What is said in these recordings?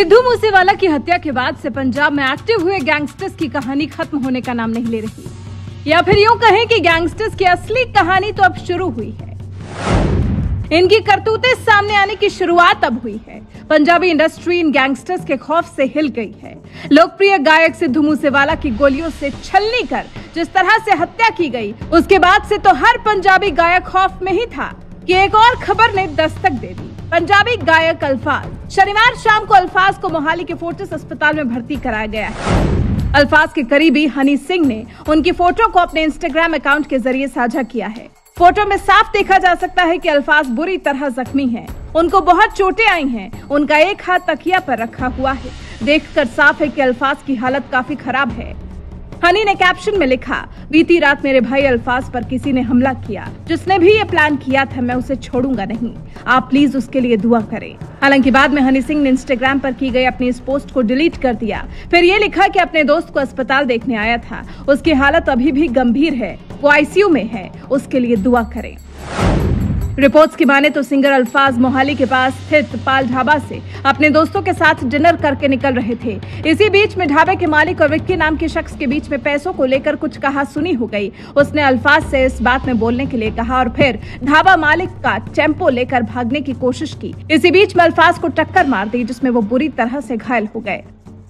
सिद्धू मूसेवाला की हत्या के बाद से पंजाब में एक्टिव हुए गैंगस्टर्स की कहानी खत्म होने का नाम नहीं ले रही। या फिर यूँ कहें कि गैंगस्टर्स की असली कहानी तो अब शुरू हुई है। इनकी करतूतें सामने आने की शुरुआत अब हुई है। पंजाबी इंडस्ट्री इन गैंगस्टर्स के खौफ से हिल गई है। लोकप्रिय गायक सिद्धू मूसेवाला की गोलियों से छलनी कर जिस तरह से हत्या की गई, उसके बाद से तो हर पंजाबी गायक खौफ में ही था। कि एक और खबर ने दस्तक दे दी। पंजाबी गायक अल्फाज। शनिवार शाम को अल्फाज को मोहाली के फोर्टिस अस्पताल में भर्ती कराया गया है। अल्फाज के करीबी हनी सिंह ने उनकी फ़ोटो को अपने इंस्टाग्राम अकाउंट के ज़रिए साझा किया है। फ़ोटो में साफ़ देखा जा सकता है कि अल्फाज बुरी तरह जख्मी हैं। उनको बहुत चोटें आई हैं। उनका एक हाथ तकिया पर रखा हुआ है। देखकर साफ़ है कि अल्फाज की हालत काफ़ी खराब है। हनी ने कैप्शन में लिखा, बीती रात मेरे भाई अल्फाज पर किसी ने हमला किया। जिसने भी ये प्लान किया था, मैं उसे छोड़ूँगा नहीं। आप प्लीज़ उसके लिए दुआ करें। हालाँकि बाद में हनी सिंह ने इंस्टाग्राम पर की गई अपनी इस पोस्ट को डिलीट कर दिया। फिर ये लिखा कि अपने दोस्त को अस्पताल देखने आया था। उसकी हालत अभी भी गंभीर है। वो आईसीयू में है। उसके लिए दुआ करें। रिपोर्ट्स की माने तो सिंगर अल्फाज मोहाली के पास स्थित पाल ढाबा से अपने दोस्तों के साथ डिनर करके निकल रहे थे। इसी बीच में ढाबे के मालिक और विक्की नाम के शख्स के बीच में पैसों को लेकर कुछ कहा सुनी हो गई। उसने अल्फाज से इस बात में बोलने के लिए कहा और फिर ढाबा मालिक का टेंपो लेकर भागने की कोशिश की। इसी बीच में अल्फाज को टक्कर मार दी, जिसमें वो बुरी तरह से घायल हो गए।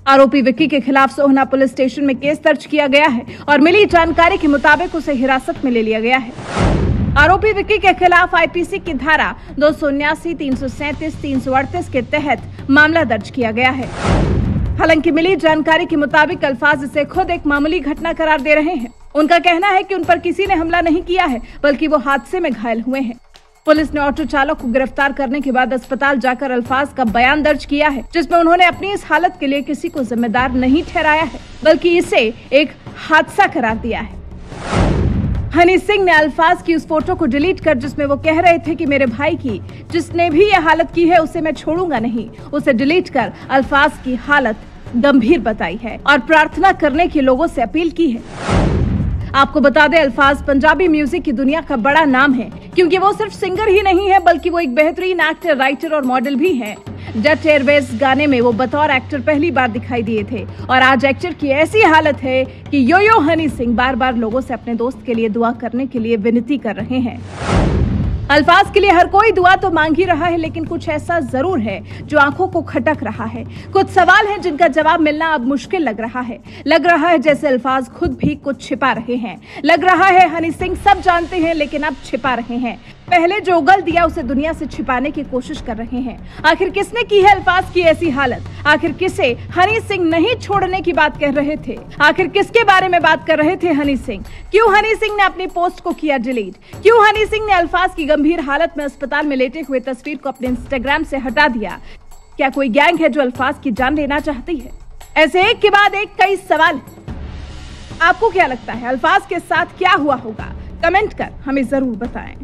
आरोपी विक्की के खिलाफ सोहना पुलिस स्टेशन में केस दर्ज किया गया है और मिली जानकारी के मुताबिक उसे हिरासत में ले लिया गया है। आरोपी विक्की के खिलाफ आईपीसी की धारा दो सौ उन्यासी, तीन सौ सैंतीस, तीन सौ अड़तीस के तहत मामला दर्ज किया गया है। हालाँकि मिली जानकारी के मुताबिक अल्फाज इसे खुद एक मामूली घटना करार दे रहे हैं। उनका कहना है कि उन पर किसी ने हमला नहीं किया है, बल्कि वो हादसे में घायल हुए हैं। पुलिस ने ऑटो चालक को गिरफ़्तार करने के बाद अस्पताल जाकर अल्फाज का बयान दर्ज किया है, जिसमें उन्होंने अपनी इस हालत के लिए किसी को जिम्मेदार नहीं ठहराया है, बल्कि इसे एक हादसा करार दिया है। हनी सिंह ने अल्फाज की उस फ़ोटो को डिलीट कर जिसमें वो कह रहे थे कि मेरे भाई की जिसने भी ये हालत की है, उसे मैं छोड़ूँगा नहीं उसे डिलीट कर अल्फाज की हालत गंभीर बताई है और प्रार्थना करने की लोगों से अपील की है आपको बता दें, अल्फाज पंजाबी म्यूज़िक की दुनिया का बड़ा नाम है, क्योंकि वो सिर्फ़ सिंगर ही नहीं है, बल्कि वो एक बेहतरीन एक्टर, राइटर और मॉडल भी हैं। जट एयरवेज गाने में वो बतौर एक्टर पहली बार दिखाई दिए थे। और आज एक्टर की ऐसी हालत है कि यो यो हनी सिंह बार बार लोगों से अपने दोस्त के लिए दुआ करने के लिए विनती कर रहे हैं। अल्फाज के लिए हर कोई दुआ तो मांग ही रहा है, लेकिन कुछ ऐसा ज़रूर है जो आँखों को खटक रहा है। कुछ सवाल हैं जिनका जवाब मिलना अब मुश्किल लग रहा है। लग रहा है जैसे अल्फाज खुद भी कुछ छिपा रहे हैं। लग रहा है हनी सिंह सब जानते हैं, लेकिन अब छिपा रहे हैं। पहले जो उगल दिया उसे दुनिया से छिपाने की कोशिश कर रहे हैं। आखिर किसने की है अल्फाज की ऐसी हालत? आखिर किसे हनी सिंह नहीं छोड़ने की बात कह रहे थे? आखिर किसके बारे में बात कर रहे थे हनी सिंह? क्यों हनी सिंह ने अपनी पोस्ट को किया डिलीट? क्यों हनी सिंह ने अल्फाज की गंभीर हालत में अस्पताल में लेटे हुए तस्वीर को अपने इंस्टाग्राम से हटा दिया? क्या कोई गैंग है जो अल्फाज की जान लेना चाहती है? ऐसे एक के बाद एक कई सवाल आपको क्या लगता है अल्फाज के साथ क्या हुआ होगा? कमेंट कर, हमें ज़रूर बताएँ।